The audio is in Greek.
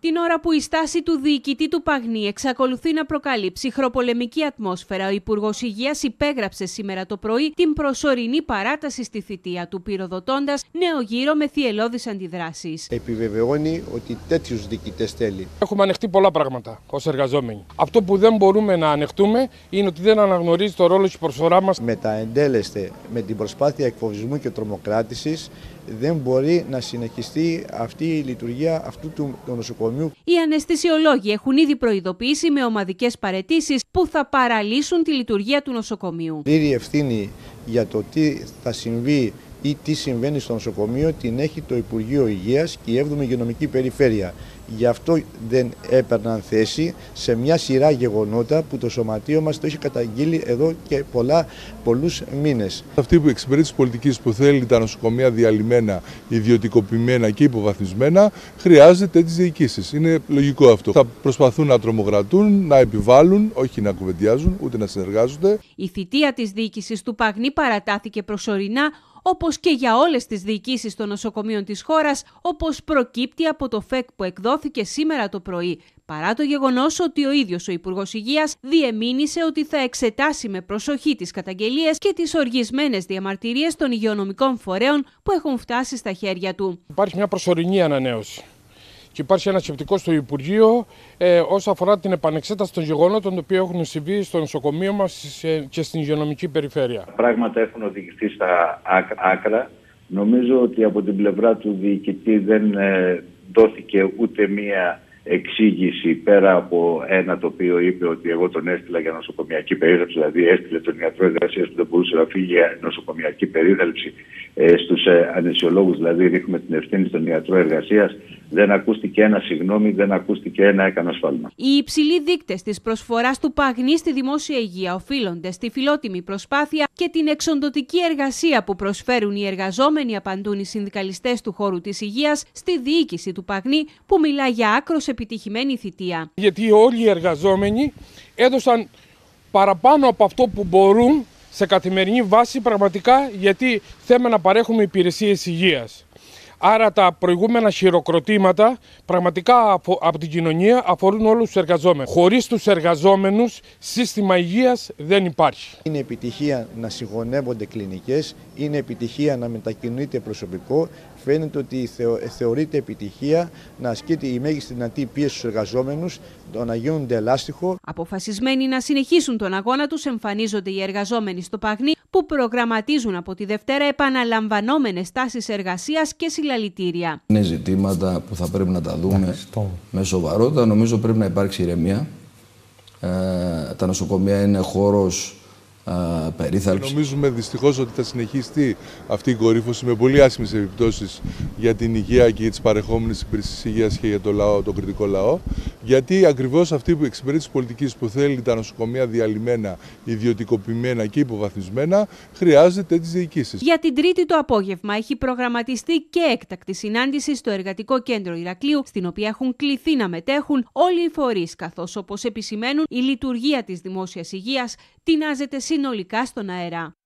Την ώρα που η στάση του διοικητή του Παγνή εξακολουθεί να προκαλεί ψυχροπολεμική ατμόσφαιρα, ο Υπουργός Υγείας υπέγραψε σήμερα το πρωί την προσωρινή παράταση στη θητεία του, πυροδοτώντας νέο γύρο με θυελώδεις αντιδράσεις. Επιβεβαιώνει ότι τέτοιους διοικητές θέλει. Έχουμε ανεχτεί πολλά πράγματα ως εργαζόμενοι. Αυτό που δεν μπορούμε να ανεχτούμε είναι ότι δεν αναγνωρίζει το ρόλο τη προσφορά μας. Μεταεντέλεστε με την προσπάθεια εκφοβισμού και τρομοκράτησης δεν μπορεί να συνεχιστεί αυτή η λειτουργία αυτού του νοσοκομείου. Οι αναισθησιολόγοι έχουν ήδη προειδοποιήσει με ομαδικές παρετήσεις που θα παραλύσουν τη λειτουργία του νοσοκομείου. Πλήρη ευθύνη για το τι θα συμβεί ή τι συμβαίνει στο νοσοκομείο την έχει το Υπουργείο Υγείας και η 7η Υγειονομική Περιφέρεια. Γι' αυτό δεν έπαιρναν θέση σε μια σειρά γεγονότα που το σωματείο μας το έχει καταγγείλει εδώ και πολλά, πολλούς μήνες. Αυτή που εξυπηρέτηση πολιτικής που θέλει τα νοσοκομεία διαλυμένα, ιδιωτικοποιημένα και υποβαθμισμένα χρειάζεται τέτοιες διοικήσεις. Είναι λογικό αυτό. Θα προσπαθούν να τρομοκρατούν, να επιβάλλουν, όχι να κουβεντιάζουν, ούτε να συνεργάζονται. Η θητεία της διοίκησης του Παγνή παρατάθηκε προσωρινά όπως και για όλες τις διοικήσεις των νοσοκομείων της χώρας, όπως προκύπτει από το ΦΕΚ που εκδόθηκε σήμερα το πρωί, παρά το γεγονός ότι ο ίδιος ο Υπουργός Υγείας διεμήνυσε ότι θα εξετάσει με προσοχή τις καταγγελίες και τις οργισμένες διαμαρτυρίες των υγειονομικών φορέων που έχουν φτάσει στα χέρια του. Υπάρχει μια προσωρινή ανανέωση και υπάρχει ένα σκεπτικό στο Υπουργείο ε, όσον αφορά την επανεξέταση των γεγονότων που έχουν συμβεί στο νοσοκομείο μας και στην υγειονομική περιφέρεια. Πράγματα έχουν οδηγηθεί στα άκρα. Νομίζω ότι από την πλευρά του διοικητή δεν ε, δόθηκε ούτε μία εξήγηση πέρα από ένα το οποίο είπε ότι εγώ τον έστειλα για νοσοκομιακή περίθαλψη, δηλαδή έστειλε τον ιατρό εργασίας που δεν μπορούσε να φύγει για νοσοκομιακή περίθαλψη ε, στους ε, ανεσιολόγου, δηλαδή ρίχνουμε την ευθύνη στον ιατρό εργασίας. Δεν ακούστηκε ένα συγγνώμη, δεν ακούστηκε ένα έκανα σφάλμα. Οι υψηλοί δείκτες της προσφοράς του Παγνή στη δημόσια υγεία οφείλονται στη φιλότιμη προσπάθεια και την εξοντοτική εργασία που προσφέρουν οι εργαζόμενοι, απαντούν οι συνδικαλιστές του χώρου της υγείας, στη διοίκηση του Παγνή, που μιλά για άκρος επιτυχημένη θητεία. Γιατί όλοι οι εργαζόμενοι έδωσαν παραπάνω από αυτό που μπορούν σε καθημερινή βάση πραγματικά γιατί θέλουμε να παρέχουμε υπηρεσίες υγείας. Άρα τα προηγούμενα χειροκροτήματα πραγματικά από την κοινωνία αφορούν όλους τους εργαζόμενους. Χωρίς τους εργαζόμενους σύστημα υγείας δεν υπάρχει. Είναι επιτυχία να συγχωνεύονται κλινικές, είναι επιτυχία να μετακινείται προσωπικό. Φαίνεται ότι θεωρείται επιτυχία να ασκείται η μέγιστη δυνατή πίεση στους εργαζόμενους, το να γίνονται ελάστιχο. Αποφασισμένοι να συνεχίσουν τον αγώνα τους εμφανίζονται οι εργαζόμενοι στο Παγνί που προγραμματίζουν από τη Δευτέρα επαναλαμβανόμενες τάσεις εργασίας και συλλαλητήρια. Είναι ζητήματα που θα πρέπει να τα δούμε με σοβαρότητα. Νομίζω πρέπει να υπάρξει ηρεμία. Ε, τα νοσοκομεία είναι χώρος περίθαλψη. Νομίζουμε δυστυχώς ότι θα συνεχιστεί αυτή η κορύφωση με πολύ άσχημες επιπτώσεις για την υγεία και για τις παρεχόμενες υπηρεσίες υγείας και για το λαό, τον κριτικό λαό. Γιατί ακριβώς αυτή που εξυπηρέτηση πολιτικής που θέλει τα νοσοκομεία διαλυμένα, ιδιωτικοποιημένα και υποβαθμισμένα, χρειάζεται τέτοιες διοικήσεις. Για την Τρίτη το απόγευμα έχει προγραμματιστεί και έκτακτη συνάντηση στο Εργατικό Κέντρο Ηρακλείου, στην οποία έχουν κληθεί να μετέχουν όλοι οι φορείς, καθώς όπως επισημαίνουν η λειτουργία της δημόσιας υγείας τεινάζεται συνολικά στον αέρα.